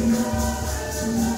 tonight, tonight.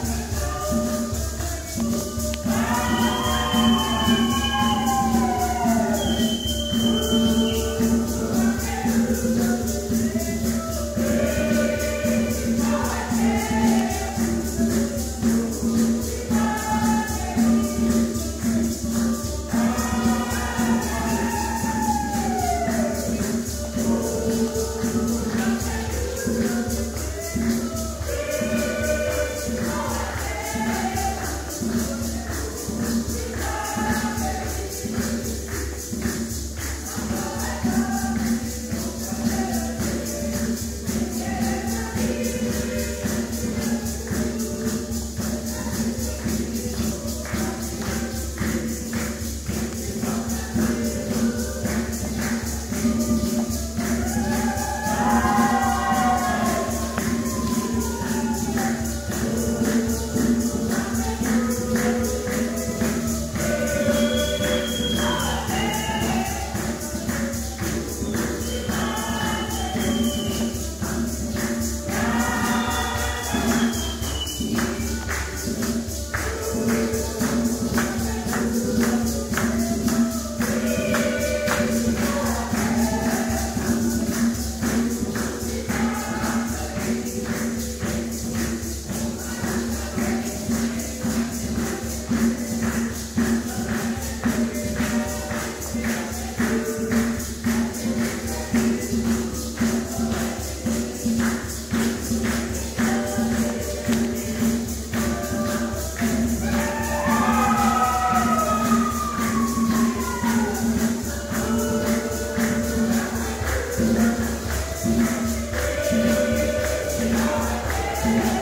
Yeah.